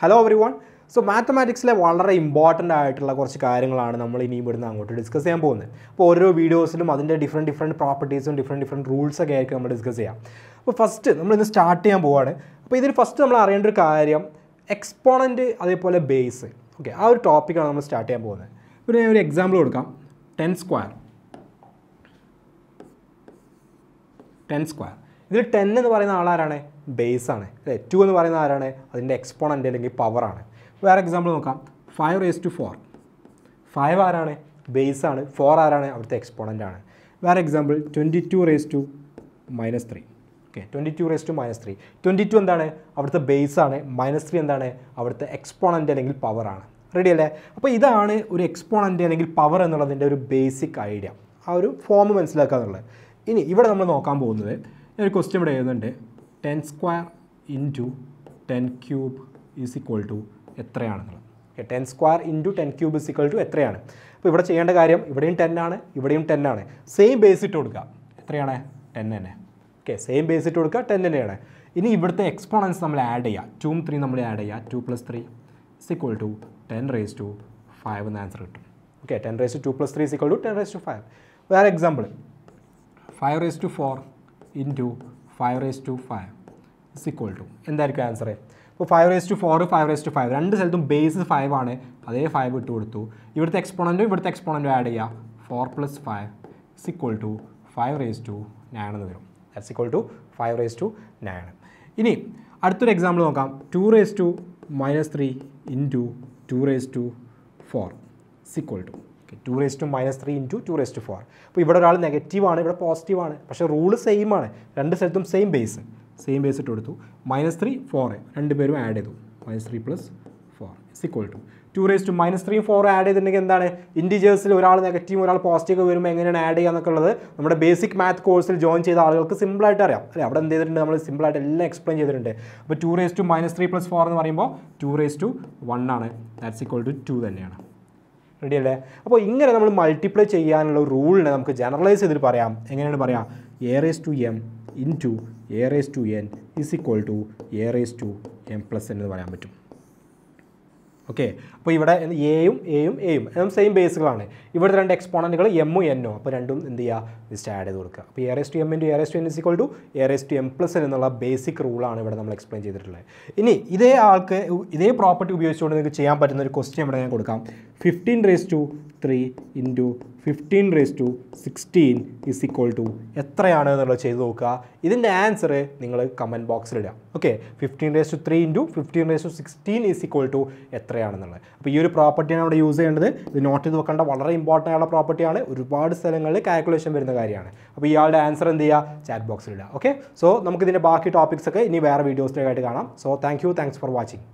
Hello everyone so മാത്തമാറ്റിക്സിലെ വളരെ important ആയിട്ടുള്ള കുറച്ച് കാര്യങ്ങളാണ് നമ്മൾ ഇനി ഇവിടുന്ന് അങ്ങോട്ട് ഡിസ്കസ് ചെയ്യാൻ പോകുന്നത്. അപ്പോൾ ഓരോ വീഡിയോസിലും അതിന്റെ ഡിഫറെന്റ് ഡിഫറെന്റ് പ്രോപ്പർട്ടീസും ഡിഫറെന്റ് ഡിഫറെന്റ് റൂൾസൊക്കെ ആയിരിക്കും നമ്മൾ ഡിസ്കസ് ചെയ്യാം. അപ്പോൾ ഫസ്റ്റ് നമ്മൾ ഇന്ന് സ്റ്റാർട്ട് ചെയ്യാൻ പോവാണ്. അപ്പോൾ ഇതിൽ ഫസ്റ്റ് നമ്മൾ അറിയേണ്ട ഒരു കാര്യം എക്സ്പോണന്റ് അതേപോലെ ബേസ് ഓക്കെ ആ ഒരു ടോപ്പിക്കാണ് നമ്മൾ സ്റ്റാർട്ട് ചെയ്യാൻ പോകുന്നത്. ഞാൻ ഒരു എക്സാമ്പിൾ കൊടുക്കാം. ടെൻ സ്ക്വയർ ടെൻ സ്ക്വയർ ഇതിൽ ടെൻ എന്ന് പറയുന്ന ആളാരാണ്? ബേസ് ആണ്. അല്ലേ? ടു എന്ന് പറയുന്ന ആരാണ്? അതിന്റെ എക്സ്പോണന്റ് അല്ലെങ്കിൽ പവറാണ് വേറെ എക്സാമ്പിൾ നോക്കാം. Five raise to four five ആരാണ്? ബേസ് ആണ്. ഫോർ ആരാണ്? അവിടുത്തെ എക്സ്പോണന്റ് ആണ്. വേറെ example twenty two raise to minus three okay twenty two raise to minus three twenty two എന്താണ്? അവിടുത്തെ ബേസ് ആണ്. മൈനസ് ത്രീ എന്താണ്? അവിടുത്തെ എക്സ്പോണന്റ് അല്ലെങ്കിൽ പവറാണ് റെഡി അല്ലേ? അപ്പോൾ ഇതാണ് ഒരു എക്സ്പോണന്റ് അല്ലെങ്കിൽ പവർ എന്നുള്ളതിന്റെ ഒരു ബേസിക് ഐഡിയ ആ ഒരു ഫോം മനസ്സിലാക്കുക എന്നുള്ളത് ഇനി ഇവിടെ നമ്മൾ നോക്കാൻ പോകുന്നത് ഒരു ക്വസ്റ്റ്യൻ ഇവിടെ എഴുതുന്നുണ്ട്. Ten square into ten cube is equal to എത്രയാണെന്നുള്ളത്. Okay ten square into ten cube is equal to എത്രയാണ്? അപ്പോൾ ഇവിടെ ചെയ്യേണ്ട കാര്യം ഇവിടെയും ടെൻ ആണ് ഇവിടെയും ടെൻ ആണ്. സെയിം ബേസ് ഇട്ട് കൊടുക്കുക. എത്രയാണ്? ടെൻ തന്നെ. ഓക്കെ സെയിം ബേസ് ഇട്ട് കൊടുക്കുക ടെൻ തന്നെയാണ്. ഇനി ഇവിടുത്തെ എക്സ്പോണൻസ് നമ്മൾ ആഡ് ചെയ്യുക. ടൂം ത്രീ നമ്മൾ ആഡ് ചെയ്യുക. Two plus three is equal to ten raise to five എന്ന ആൻസർ കിട്ടും. Okay ten raise to two plus three is equal to ten raise to five വേറെ example five raise to four into five raise to five is equal to എന്തായിരിക്കും answer ഇപ്പോൾ five raise to four five raise to five രണ്ട് സ്ഥലത്തും base five ആണ്. അതേ five ഇട്ട് കൊടുത്തു. ഇവിടുത്തെ എക്സ്പോണന്റും ഇവിടുത്തെ എക്സ്പോണന്റും ആഡ് ചെയ്യുക four plus five is equal to five raise to nine എന്ന് വരും. That's equal to five raise to nine ഇനി അടുത്തൊരു എക്സാമ്പിൾ നോക്കാം. Two raise to minus three into two raise to four is equal to okay two raise to minus three into two raise to four അപ്പോൾ ഇവിടെ ഒരാൾ നെഗറ്റീവാണ് ഇവിടെ പോസിറ്റീവാണ് പക്ഷേ റൂൾ സെയിം ആണ്. രണ്ട് സ്ഥലത്തും സെയിം ബേസ് സെയിം ബേസ് ഇട്ട് കൊടുത്തു. മൈനസ് ത്രീ ഫോർ രണ്ടുപേരും ആഡ് ചെയ്തു. Minus three plus four is equal to two raise to minus three four add ചെയ്തിട്ടുണ്ടെങ്കിൽ എന്താണ്? ഇൻഡിജേഴ്സിൽ ഒരാൾ നെഗറ്റീവ് ഒരാൾ പോസിറ്റീവ് വരുമ്പോൾ എങ്ങനെയാണ് ആഡ് ചെയ്യുക എന്നൊക്കെ ഉള്ളത് നമ്മുടെ ബേസിക് മാത്ത് കോഴ്സിൽ ജോയിൻ ചെയ്ത ആളുകൾക്ക് സിമ്പിളായിട്ട് അറിയാം. അല്ലേ? അവിടെ എന്ത് ചെയ്തിട്ടുണ്ട്? നമ്മൾ സിമ്പിളായിട്ട് എല്ലാം എക്സ്പ്ലെയിൻ ചെയ്തിട്ടുണ്ട്. അപ്പോൾ two raise to minus three plus four എന്ന് പറയുമ്പോൾ ടു റേസ് ടു വൺ ആണ്. That's equal to two two. Ready അല്ലേ അപ്പോൾ ഇങ്ങനെ നമ്മൾ മൾട്ടിപ്ലൈ ചെയ്യാനുള്ള റൂളിനെ നമുക്ക് ജനറലൈസ് ചെയ്തിട്ട് പറയാം. എങ്ങനെയാണ് പറയാം? A raise to M into A raise to N is equal to A raise to M plus എന്ന് പറയാൻ പറ്റും. ഓക്കെ? അപ്പോൾ ഇവിടെ എയും എയും എയും സെയിം ബേസുകളാണ് ഇവിടെ രണ്ട് എക്സ്പോണന്റുകൾ എമ്മും എന്നോ അപ്പോൾ രണ്ടും എന്ത് ചെയ്യുക? ജസ്റ്റ് ആഡ് ചെയ്ത് കൊടുക്കുക. അപ്പോൾ A raise to M into A raise to N is equal to A raise to M plus N എന്നുള്ള ബേസിക് റൂളാണ് ഇവിടെ നമ്മൾ എക്സ്പ്ലെയിൻ ചെയ്തിട്ടുള്ളത്. ഇനി ഇതേ ആൾക്ക് ഇതേ പ്രോപ്പർട്ടി ഉപയോഗിച്ചുകൊണ്ട് നിങ്ങൾക്ക് ചെയ്യാൻ പറ്റുന്ന ഒരു ക്വസ്റ്റ്യൻ ഇവിടെ ഞാൻ കൊടുക്കാം. Fifteen raise to three into fifteen raise to sixteen is equal to എത്രയാണ് എന്നുള്ളത് ചെയ്ത് നോക്കുക. ഇതിന്റെ ആൻസർ നിങ്ങൾ കമന്റ് ബോക്സിൽ ഇടുക. Okay fifteen raise to three into fifteen raise to sixteen is equal to എത്രയാണെന്നുള്ളത്. അപ്പോൾ ഈ ഒരു പ്രോപ്പർട്ടിയാണ് അവിടെ യൂസ് ചെയ്യേണ്ടത്. ഇത് നോട്ട് ചെയ്ത് വെക്കേണ്ട വളരെ ഇമ്പോർട്ടന്റ് ആയുള്ള പ്രോപ്പർട്ടിയാണ് ഒരുപാട് സ്ഥലങ്ങളിൽ കാൽക്കുലേഷൻ വരുന്ന കാര്യമാണ്. അപ്പോൾ ഇയാളുടെ ആൻസർ എന്ത് ചെയ്യുക? ചാറ്റ് ബോക്സിൽ ഇടുക. ഓക്കെ സോ നമുക്കിതിന്റെ ബാക്കി ടോപ്പിക്സൊക്കെ ഇനി വേറെ വീഡിയോസിലേക്കായിട്ട് കാണാം. So thank you thanks for watching